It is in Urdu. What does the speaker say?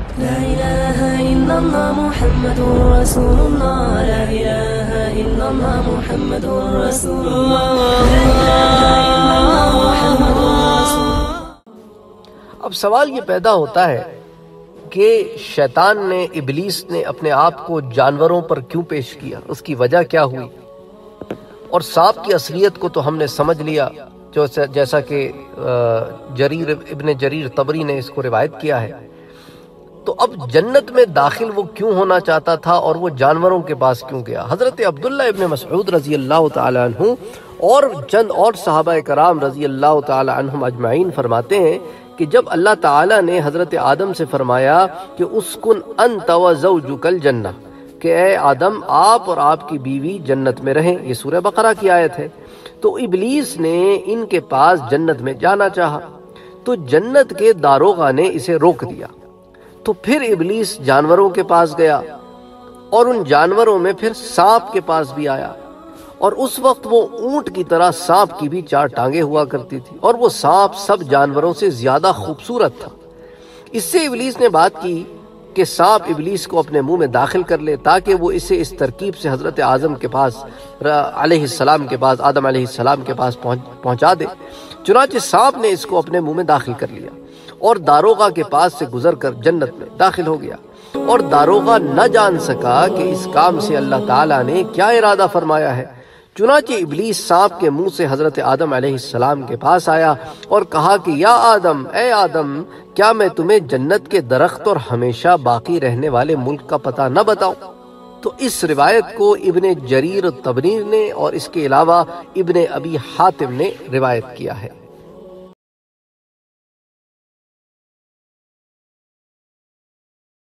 لا إله إلا الله محمد رسول الله. لا إله إلا الله محمد رسول الله. اب سوال یہ پیدا ہوتا ہے کہ شیطان نے، ابلیس نے اپنے آپ کو جانوروں پر کیوں پیش کیا؟ اس کی وجہ کیا ہوئی؟ اور سانپ کی اصلیت کو تو ہم نے سمجھ لیا، جو جیسا کہ جریر، ابن جریر تبری نے اس کو روایت کیا ہے۔ تو اب جنت میں داخل وہ کیوں ہونا چاہتا تھا اور وہ جانوروں کے پاس کیوں گیا؟ حضرت عبداللہ ابن مسعود رضی اللہ تعالی عنہ اور چند اور صحابہ کرام رضی اللہ تعالی عنہم اجمعین فرماتے ہیں کہ جب اللہ تعالی نے حضرت آدم سے فرمایا کہ اسکن انت و زوجک الجنہ، کہ اے آدم، آپ اور آپ کی بیوی جنت میں رہیں، یہ سورہ بقرہ کی آیت ہے، تو ابلیس نے ان کے پاس جنت میں جانا چاہا۔ تو جنت کے داروغہ نے اسے روک دیا۔ تو پھر ابلیس جانوروں کے پاس گیا اور ان جانوروں میں پھر سانپ کے پاس بھی آیا اور اس وقت وہ اونٹ کی طرح سانپ کی بھی چار ٹانگیں ہوا کرتی تھی اور وہ سانپ سب جانوروں سے زیادہ خوبصورت تھا۔ اس سے ابلیس نے بات کی کہ سانپ ابلیس کو اپنے منہ میں داخل کر لے تاکہ وہ اسے اس ترکیب سے حضرت اعظم کے پاس علیہ السلام کے پاس، آدم علیہ السلام کے پاس پہنچا دے۔ چنانچہ سانپ نے اس کو اپنے منہ میں داخل کر لیا اور داروغہ کے پاس سے گزر کر جنت میں داخل ہو گیا۔ اور داروغہ نہ جان سکا کہ اس کام سے اللہ تعالیٰ نے کیا ارادہ فرمایا ہے۔ چنانچہ ابلیس سانپ کے منہ سے حضرت آدم علیہ السلام کے پاس آیا اور کہا کہ یا آدم، اے آدم، کیا میں تمہیں جنت کے درخت اور ہمیشہ باقی رہنے والے ملک کا پتہ نہ بتاؤں؟ تو اس روایت کو ابن جریر تبریر نے اور اس کے علاوہ ابن ابی حاتم نے روایت کیا ہے۔